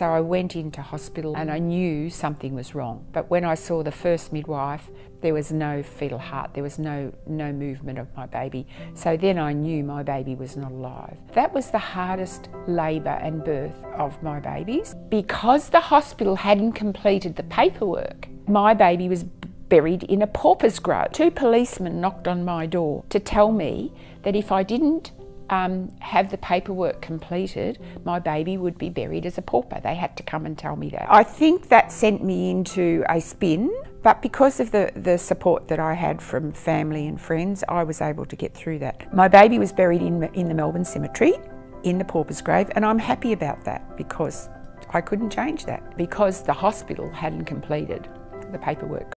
So I went into hospital and I knew something was wrong. But when I saw the first midwife, there was no fetal heart, there was no, no movement of my baby. So then I knew my baby was not alive. That was the hardest labour and birth of my babies. Because the hospital hadn't completed the paperwork, my baby was buried in a pauper's grave. Two policemen knocked on my door to tell me that if I didn't um, have the paperwork completed, my baby would be buried as a pauper. They had to come and tell me that. I think that sent me into a spin, but because of the, the support that I had from family and friends, I was able to get through that. My baby was buried in, in the Melbourne Cemetery in the pauper's grave, and I'm happy about that because I couldn't change that because the hospital hadn't completed the paperwork.